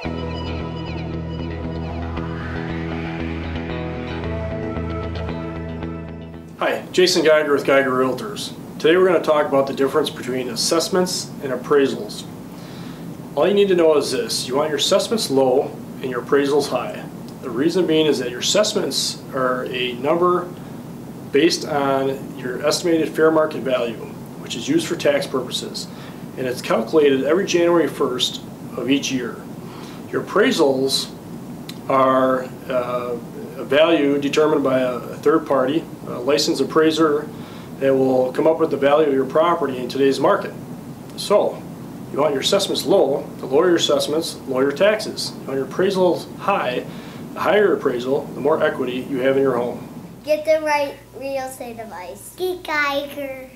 Hi, Jason Geiger with Geiger Realtors. Today we're going to talk about the difference between assessments and appraisals. All you need to know is this, you want your assessments low and your appraisals high. The reason being is that your assessments are a number based on your estimated fair market value, which is used for tax purposes. And it's calculated every January 1st of each year. Your appraisals are uh, a value determined by a third party, a licensed appraiser that will come up with the value of your property in today's market. So, you want your assessments low, the lower your assessments, lower your taxes. You want your appraisals high, the higher appraisal, the more equity you have in your home. Get the right real estate advice. Geek Geiger.